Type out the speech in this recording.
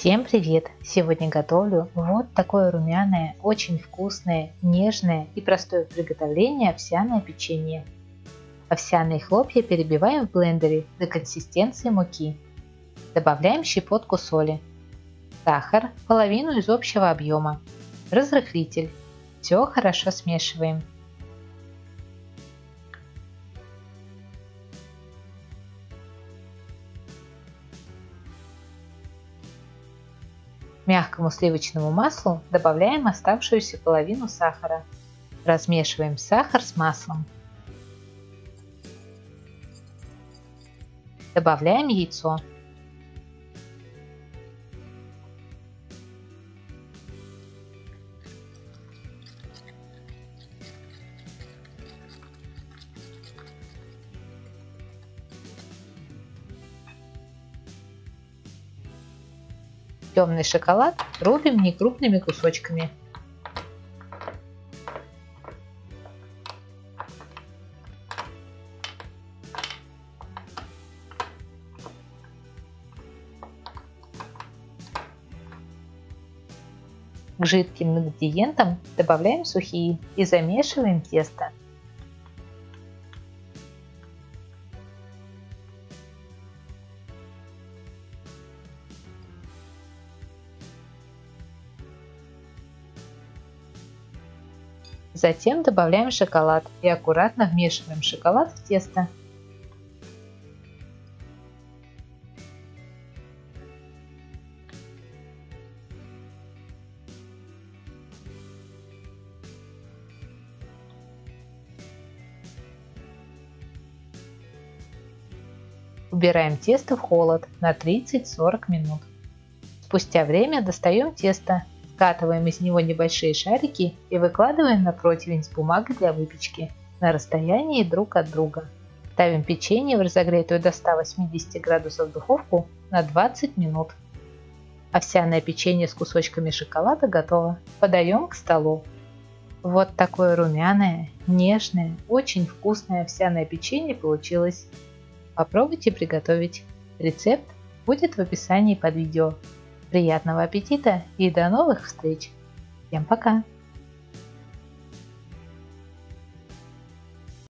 Всем привет! Сегодня готовлю вот такое румяное, очень вкусное, нежное и простое в приготовлении овсяное печенье. Овсяные хлопья перебиваем в блендере до консистенции муки. Добавляем щепотку соли, сахар, половину из общего объема, разрыхлитель. Все хорошо смешиваем. Мягкому сливочному маслу добавляем оставшуюся половину сахара. Размешиваем сахар с маслом. Добавляем яйцо. Темный шоколад рубим некрупными кусочками. К жидким ингредиентам добавляем сухие и замешиваем тесто. Затем добавляем шоколад и аккуратно вмешиваем шоколад в тесто. Убираем тесто в холод на 30-40 минут. Спустя время достаем тесто Скатываем из него небольшие шарики и выкладываем на противень с бумагой для выпечки на расстоянии друг от друга. Ставим печенье в разогретую до 180 градусов духовку на 20 минут. Овсяное печенье с кусочками шоколада готово. Подаем к столу. Вот такое румяное, нежное, очень вкусное овсяное печенье получилось. Попробуйте приготовить. Рецепт будет в описании под видео. Приятного аппетита и до новых встреч! Всем пока!